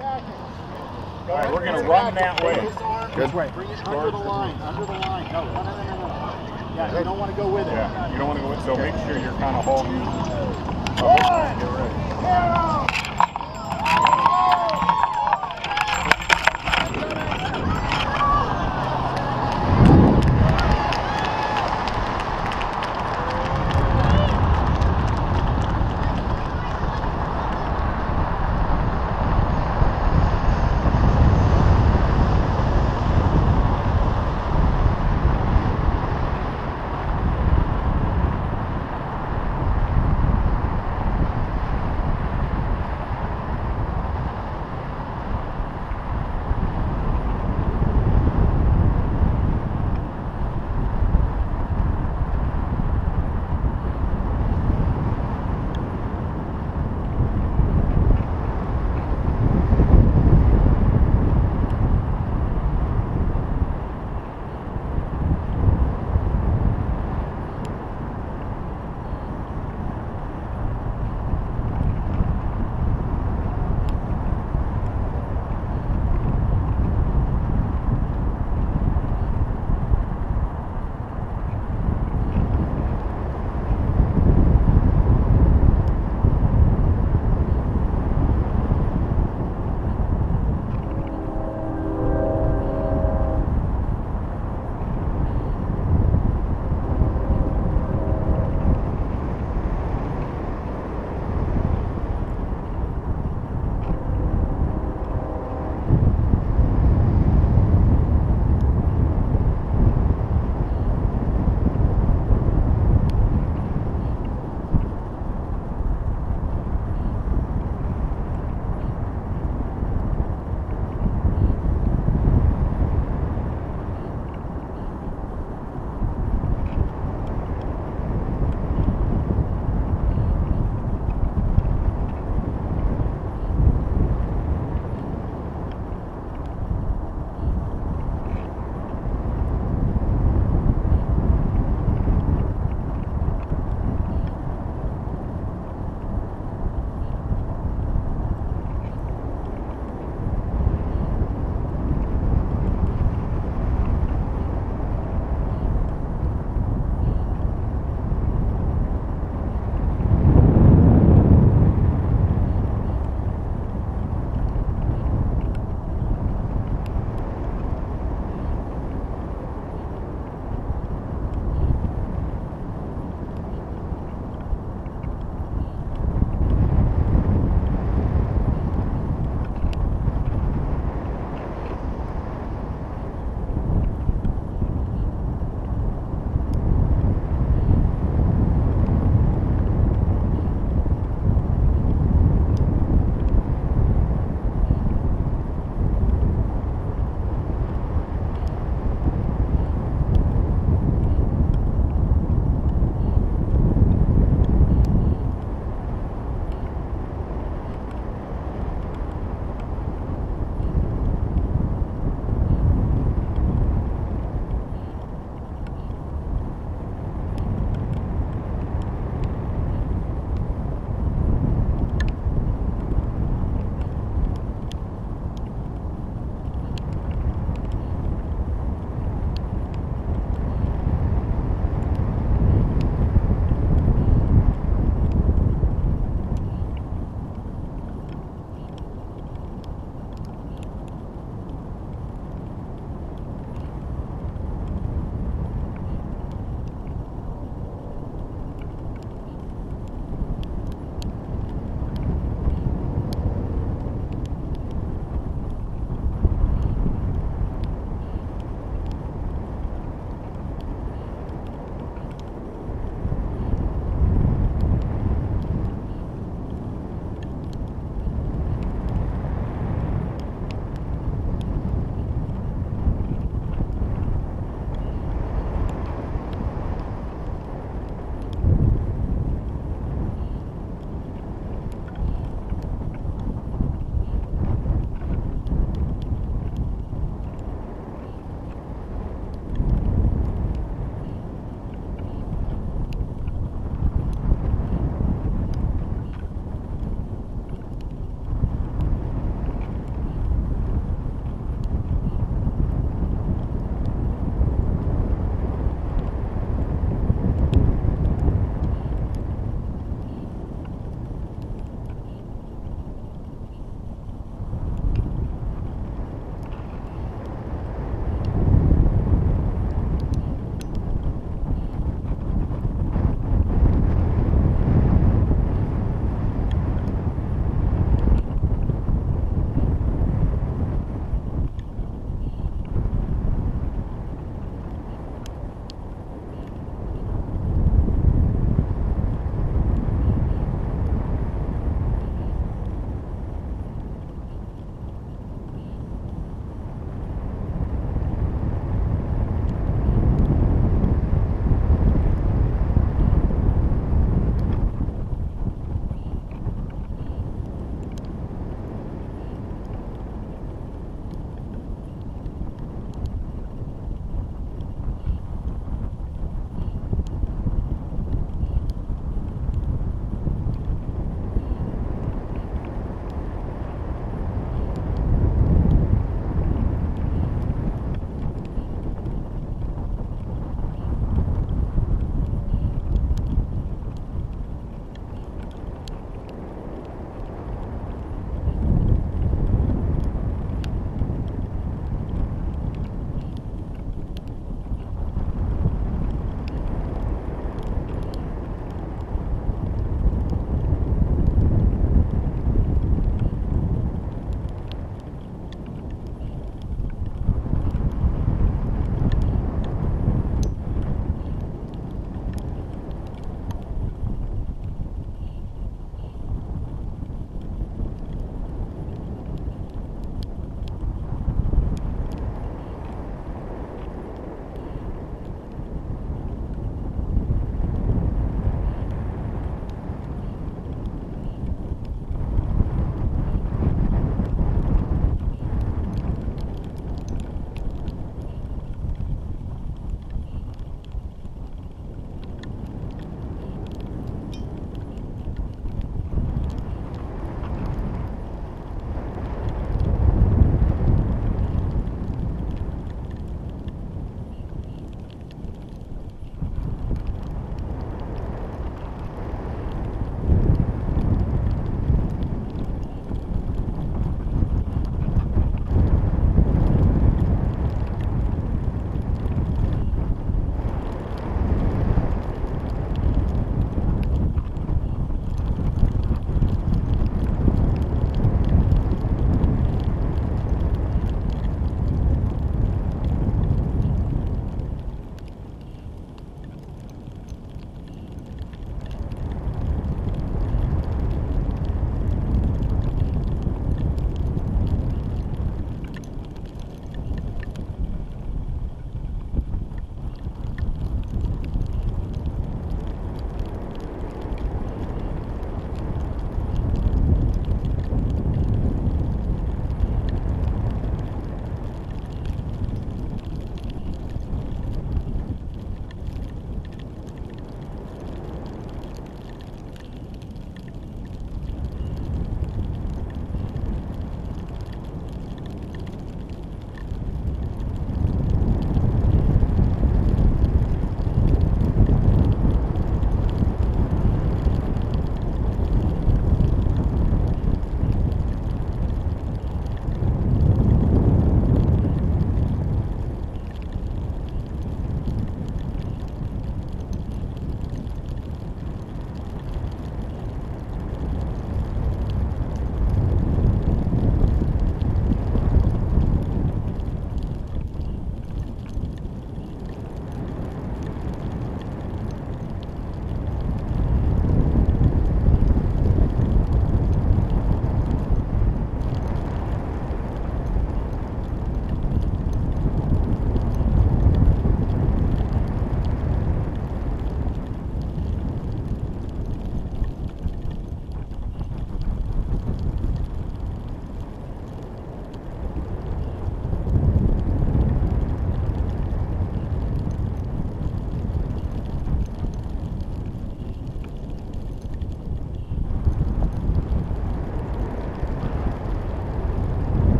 All right, we're going to run that way. Good. way. Bring it under the line. Under the line. No, no, no, no, no. Yeah, you don't want to go with it. Yeah, you don't want to go with it. So make sure you're kind of holding. One, zero.